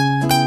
you